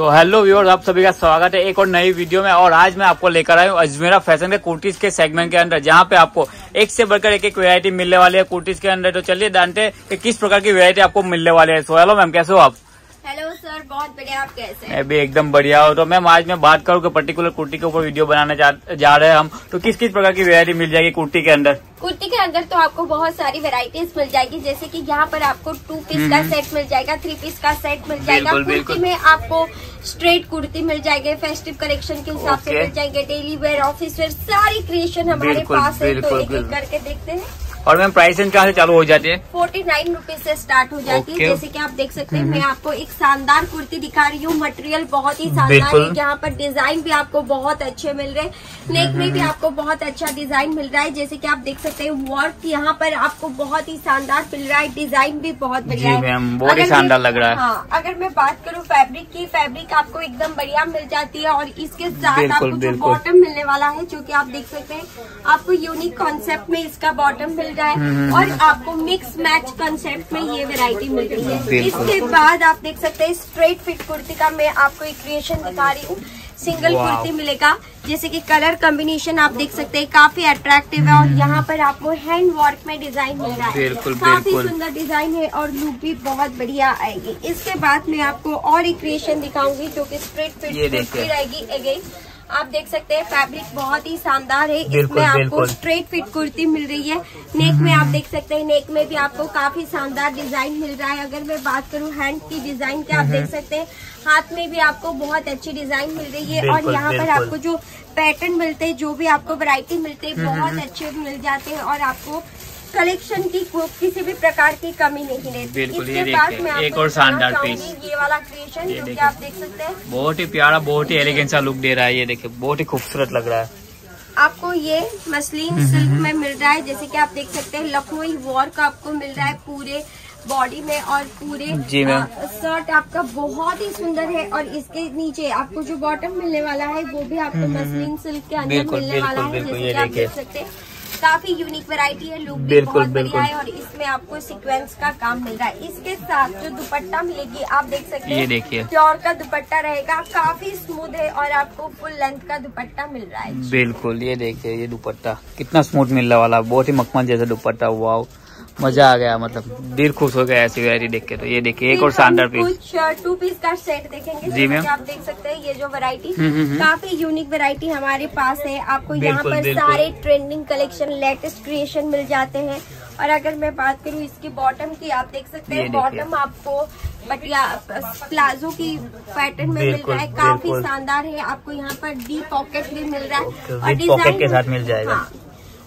तो hello viewers आप सभी का स्वागत है एक और नई वीडियो में और आज मैं आपको लेकर आया हूँ अजमेरा फ़ैशन के कुर्तीज के सेगमेंट के अंदर, जहाँ पे आपको एक से बढ़कर एक एक वेरायटी मिलने वाली है कुर्तीज के अंदर। तो चलिए जानते हैं कि किस प्रकार की वेरायटी आपको मिलने वाली है। सो हेलो मैम कैसे हो आप? हेलो सर बहुत बढ़िया। आप कैसे हैं? मैं भी एकदम बढ़िया हूँ। तो मैम आज मैं बात करूँ कि पर्टिकुलर कुर्ती के ऊपर वीडियो बनाने जा, जा रहे हैं हम। तो किस किस प्रकार की वेरायटी मिल जाएगी कुर्ती के अंदर? कुर्ती के अंदर तो आपको बहुत सारी वैरायटीज मिल जाएगी। जैसे कि यहाँ पर आपको टू पीस का सेट मिल जाएगा थ्री पीस का सेट मिल जाएगा। कुर्ती में आपको स्ट्रेट कुर्ती मिल जाएगी फेस्टिव कलेक्शन के हिसाब से मिल जाएँगे डेली वेयर ऑफ़िस वेयर सारी क्रिएशन हमारे पास है। तो एक एक करके देखते हैं। और मैम प्राइस कहाँ से चालू हो जाती है। फोर्टी नाइन रुपीज़ से स्टार्ट हो जाती ओके। है जैसे कि आप देख सकते हैं मैं आपको एक शानदार कुर्ती दिखा रही हूँ। मटेरियल बहुत ही शानदार है। यहाँ पर डिज़ाइन भी आपको बहुत अच्छे मिल रहे हैं। नेक में भी आपको बहुत अच्छा डिज़ाइन मिल रहा है। जैसे की आप देख सकते हैं वर्क यहाँ पर आपको बहुत ही शानदार मिल रहा है। डिज़ाइन भी बहुत बढ़िया जी है बहुत ही शानदार लग रहा है। हाँ अगर मैं बात करूँ फैब्रिक की फैब्रिक आपको एकदम बढ़िया मिल जाती है और इसके साथ आपको जो बॉटम मिलने वाला है जो की आप देख सकते हैं आपको यूनिक कॉन्सेप्ट में इसका बॉटम मिल रहा हम्म, है और आपको मिक्स मैच कॉन्सेप्ट में ये वैरायटी मिल रही है इसके बाद आप देख सकते हैं स्ट्रेट फिट कुर्ती का मैं आपको एक क्रिएशन दिखा रही हूँ। सिंगल कुर्ती मिलेगा जैसे कि कलर कॉम्बिनेशन आप देख सकते हैं काफ़ी अट्रैक्टिव है और यहाँ पर आपको हैंड वर्क में डिज़ाइन मिल रहा है। बिल्कुल, काफ़ी सुंदर डिज़ाइन है और लुक भी बहुत बढ़िया आएगी। इसके बाद मैं आपको और एक क्रिएशन दिखाऊँगी जो कि स्ट्रेट फिट कुर्ती रहेगी अगेन आप देख सकते हैं फैब्रिक बहुत ही शानदार है। इसमें आपको स्ट्रेट फिट कुर्ती मिल रही है। नेक में आप देख सकते हैं नेक में भी आपको काफ़ी शानदार डिज़ाइन मिल रहा है। अगर मैं बात करूँ हैंड की डिज़ाइन के आप देख सकते हैं हाथ में भी आपको बहुत अच्छी डिज़ाइन मिल रही है। और यहाँ पर आपको जो पैटर्न मिलते हैं जो भी आपको वैरायटी मिलते हैं बहुत अच्छे मिल जाते हैं। और आपको कलेक्शन की किसी भी प्रकार की कमी नहीं रहती। बिल्कुल, ये इसके देखिए, मैं एक और शानदार पीस। ये वाला क्रिएशन ये जो आप देख सकते हैं। बहुत ही प्यारा बहुत ही एलिगेंट सा लुक दे रहा है ये देखिए बहुत ही खूबसूरत लग रहा है। आपको ये मसलिन सिल्क में मिल रहा है जैसे कि आप देख सकते हैं लखनऊ वर्क आपको मिल रहा है पूरे बॉडी में और पूरे जी। अ, शर्ट आपका बहुत ही सुंदर है और इसके नीचे आपको जो बॉटम मिलने वाला है वो भी आपको मसलिन सिल्क के अंदर मिलने वाला है जैसे कि आप देख सकते हैं। काफ़ी यूनिक वैरायटी है लुक भी बिल्कुल, बहुत बढ़िया है और इसमें आपको सीक्वेंस का काम मिल रहा है। इसके साथ जो दुपट्टा मिलेगी आप देख सकते ये हैं देखिए। प्योर का दुपट्टा रहेगा काफ़ी स्मूथ है और आपको फुल लेंथ का दुपट्टा मिल रहा है। बिल्कुल ये देखिए ये दुपट्टा। कितना स्मूथ मिलने वाला बहुत ही मखमल जैसा दुपट्टा वाओ मज़ा आ गया मतलब दिल खुश हो गया ऐसी वेरायटी देख के तो। ये देखिए एक और शानदार पीस कुछ टू पीस का सेट देखेंगे जी मैम। आप देख सकते हैं ये जो वैरायटी हम्म, हम्म, हम्म। काफ़ी यूनिक वैरायटी हमारे पास है। आपको यहाँ पर सारे ट्रेंडिंग कलेक्शन लेटेस्ट क्रिएशन मिल जाते हैं। और अगर मैं बात करूँ इसकी बॉटम की आप देख सकते हैं बॉटम आपको बटिया प्लाजो की पैटर्न में मिल रहा है काफ़ी शानदार है। आपको यहाँ पर डी पॉकेट भी मिल रहा है। और डिज़ाइन के साथ मिल जाएगा।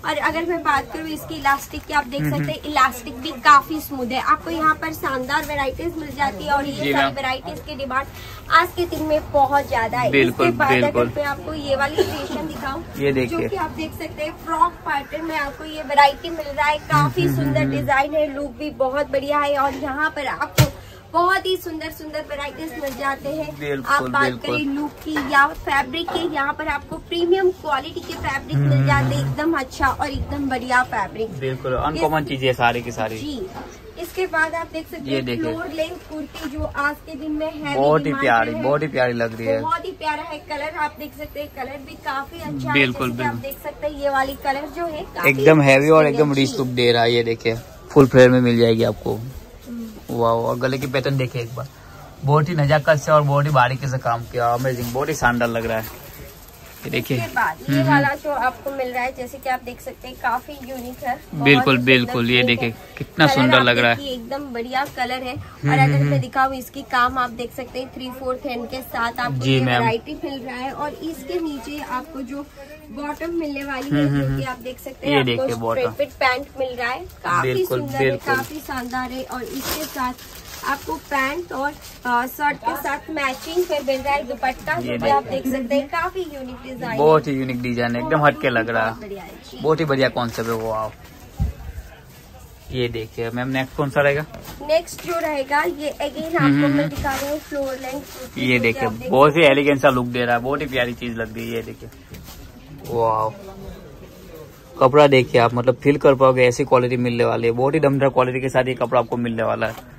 और अगर मैं बात करूँ इसकी इलास्टिक की आप देख सकते हैं इलास्टिक भी काफ़ी स्मूथ है। आपको यहाँ पर शानदार वैरायटीज मिल जाती है और ये सारी मैम। वैरायटीज की डिमांड आज के दिन में बहुत ज़्यादा है। इसके बाद अगर मैं आपको ये वाली क्रिएशन दिखाऊँ जो की आप देख सकते हैं फ्रॉक पैटर्न में आपको ये वेरायटी मिल रहा है। काफ़ी हम्म, सुंदर डिज़ाइन है लुक भी बहुत बढ़िया है और यहाँ पर आपको बहुत ही सुंदर सुंदर वैरायटीज मिल जाते हैं। आप बात। करें लुक की या फैब्रिक की यहाँ पर आपको प्रीमियम क्वालिटी के फैब्रिक मिल जाते हैं। एकदम अच्छा और एकदम बढ़िया फैब्रिक बिल्कुल अनकॉमन चीज़ें है सारी की सारी। जी। इसके बाद आप देख सकते हैं फ्लोर लेंथ कुर्ती जो आज के दिन में है बहुत ही प्यारी बहुत ही प्यारी लग रही है। बहुत ही प्यारा है कलर। आप देख सकते हैं कलर भी काफ़ी अच्छा बिल्कुल, है आप। देख सकते हैं ये वाली कलर जो है एकदम हैवी और एकदम। रिच लुक दे रहा है ये देखिए। फुल फ्लेयर में मिल जाएगी आपको। वाह और गले की पैटर्न देखे एक बार। बहुत ही नजाकत से और बहुत ही बारीकी से काम किया। अमेजिंग बहुत ही शानदार लग रहा है। ये देखिए। ये वाला जो आपको मिल रहा है जैसे कि आप देख सकते हैं काफ़ी यूनिक है। बिल्कुल, बिल्कुल, ये देखिए, कितना सुंदर लग रहा है। एकदम बढ़िया कलर है। और अगर मैं दिखाऊँ इसकी काम आप देख सकते हैं थ्री फोर्थ हैंड के साथ आपको ये वैरायटी मिल रहा है। और इसके नीचे आपको जो बॉटम मिलने वाली है जो कि आप देख सकते हैं आपको। पैंट मिल रहा है। काफ़ी सुंदर है काफ़ी शानदार है। और इसके साथ आपको पैंट और शर्ट के साथ मैचिंग पे मिल रहा है दुपट्टा जो कि आप देख सकते हैं। काफ़ी यूनिक डिज़ाइन बहुत ही यूनिक डिज़ाइन है एकदम हटके लग रहा। है। बहुत ही बढ़िया कॉन्सेप्ट है वो आप ये देखिए मैम नेक्स्ट कौन सा रहेगा? नेक्स्ट जो रहेगा ये अगेन हम्म, आपको हम्म, मैं दिखा रही हूँ फ्लोर लेंथ ये देखिए बहुत ही एलिगेंट सा लुक दे रहा है बहुत ही प्यारी चीज़ लग रही है ये देखिए। वाह कपड़ा देखिए आप मतलब फील कर पाओगे ऐसी क्वालिटी मिलने वाली है। बहुत ही दमदार क्वालिटी के साथ ये कपड़ा आपको मिलने वाला है।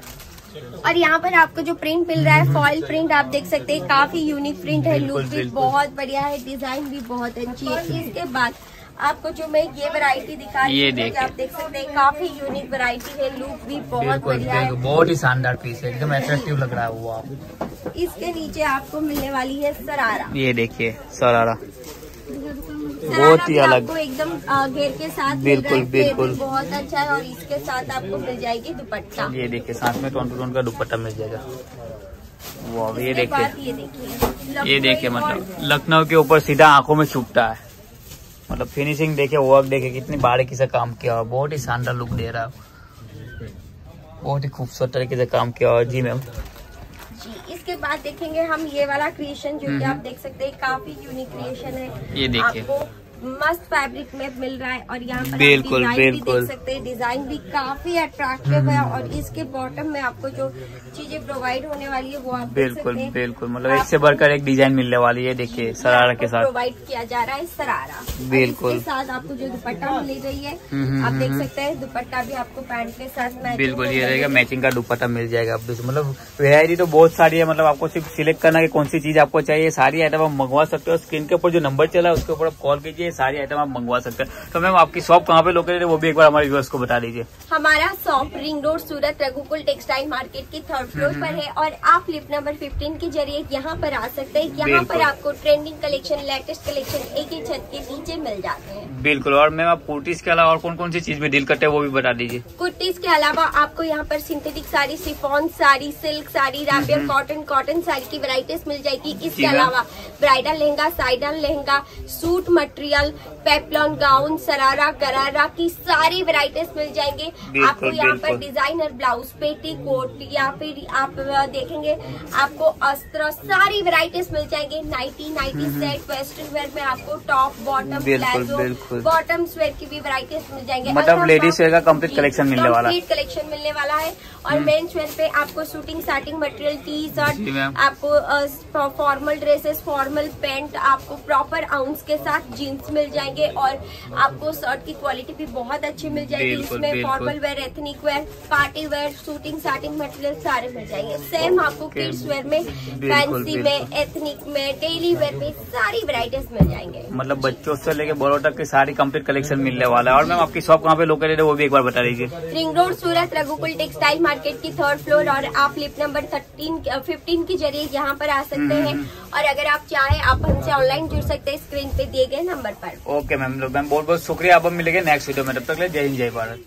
और यहाँ पर आपको जो प्रिंट मिल रहा है फॉइल प्रिंट आप देख सकते हैं काफ़ी यूनिक प्रिंट है लुक भी बहुत बढ़िया है डिज़ाइन भी बहुत अच्छी है। इसके बाद आपको जो मैं ये वैरायटी दिखा रही ये हूँ, देखिए। आप देख सकते हैं काफ़ी यूनिक वैरायटी है लुक भी बहुत बढ़िया है। बहुत ही शानदार पीस है एकदम अट्रैक्टिव लग रहा है वो आप। इसके नीचे आपको मिलने वाली है सरारा। ये देखिए सरारा। बहुत ही अलग। एकदम घेर के साथ बिल्कुल, बिल्कुल। बहुत अच्छा है और इसके साथ आपको मिल जाएगी दुपट्टा। ये देखिए साथ में टोन टोन का दुपट्टा मिल जाएगा? वाह ये देखिए। ये देखिए और- मतलब लखनऊ के ऊपर सीधा आँखों में छुपता है। मतलब फिनिशिंग देखे वर्क देखे कितनी बारीकी से काम किया हुआ बहुत ही शानदार लुक दे रहा है। बहुत ही खूबसूरत तरीके से काम किया हुआ जी मैम जी इसके बाद देखेंगे हम ये वाला क्रिएशन जो कि आप देख सकते हैं काफ़ी यूनिक क्रिएशन है हम्म। ये देखिए। आपको मस्त फैब्रिक में मिल रहा है और यहाँ पर बिल्कुल, आप डिज़ाइन भी बिल्कुल। देख सकते हैं। डिज़ाइन भी काफ़ी अट्रैक्टिव है और इसके बॉटम में आपको जो चीज़ें प्रोवाइड होने वाली है वो आप बिल्कुल बिल्कुल। मतलब एक से बढ़कर एक डिज़ाइन मिलने वाली है देखिए सरारा के साथ। प्रोवाइड किया जा रहा है सरारा। बिल्कुल। साथ आपको जो दुपट्टा मिल रही है हम्म, आप देख हम्म, सकते हैं दुपट्टा भी आपको पैंट के साथ बिल्कुल ये रहेगा मैचिंग का दुपट्टा मिल जाएगा मतलब वेरायटी तो बहुत सारी है मतलब आपको सिर्फ़ सिलेक्ट करना है कि कौन सी चीज़ आपको चाहिए सारी आइटम आप मंगवा सकते हो। स्क्रीन के ऊपर जो नंबर चला है उसके ऊपर आप कॉल कीजिए सारी आइटम आप मंगवा सकते हैं। तो मैम आपकी शॉप कहाँ पे लोकेटेड है वो भी एक बार हमारे व्यूअर्स को बता दीजिए। हमारा shop ring road Surat Raghukul textile market के थर्ड फ्लोर हम्म, पर है और आप लिफ्ट नंबर 15 के ज़रिए यहाँ पर आ सकते हैं। यहाँ पर आपको ट्रेंडिंग कलेक्शन लेटेस्ट कलेक्शन एक ही छत के नीचे मिल जाते हैं। बिल्कुल। और मैम आप कुर्तीज के अलावा और कौन कौन सी चीज़ में डील करते हैं वो भी बता दीजिए। कुर्तीज के अलावा आपको यहाँ पर synthetic sari chiffon sari silk sari राबियर cotton cotton sari की वैरायटीज मिल जाएगी। इसके अलावा ब्राइडल लहंगा साइडल lehenga suit material peplum gown sharara करारा की सारी वैरायटीज मिल जाएँगे। आपको यहाँ पर डिज़ाइनर ब्लाउज पेटी कोट या फिर आप देखेंगे आपको अस्त्र सारी वैरायटीज मिल जाएँगे। Nighty nighty set western wear में आपको टॉप बॉटम प्लाजो बिल्कुल। बॉटम्स वेयर की भी वैरायटीज मिल जाएँगे। मतलब ladies wear का complete collection मिलने वाला। है। कलेक्शन मिलने वाला है। और मेंस वेयर पे आपको shirting suiting material T shirt आपको फॉर्मल ड्रेसेस फॉर्मल पैंट आपको प्रॉपर आउंस के साथ जीन्स मिल जाएँगे और आपको शर्ट की क्वालिटी भी बहुत अच्छी मिल जाएगी। इसमें formal wear ethnic wear party wear shirting suiting material सारे मिल जाएँगे। सेम आपको किड्स वेयर में फैंसी में एथनिक में डेली वेयर में सारी वैरायटीज मिल जाएँगे। मतलब बच्चों से लेके बड़ों तक की सारी कंप्लीट कलेक्शन मिलने वाला है। और मैम आपकी शॉप कहाँ पे लोकेटेड है वो भी एक बार बता दीजिए। Ring road Surat Raghukul textile market की थर्ड फ्लोर और आप लिफ्ट नंबर थर्टीन फिफ्टीन के ज़रिए यहाँ पर आ सकते हैं। और अगर आप चाहें आप हमसे ऑनलाइन जुड़ सकते हैं। स्क्रीन पे दिए गए नंबर ओके मैम मैम बहुत बहुत शुक्रिया। अब हम मिलेंगे नेक्स्ट वीडियो में। तब तक ले जय हिंद, जय भारत।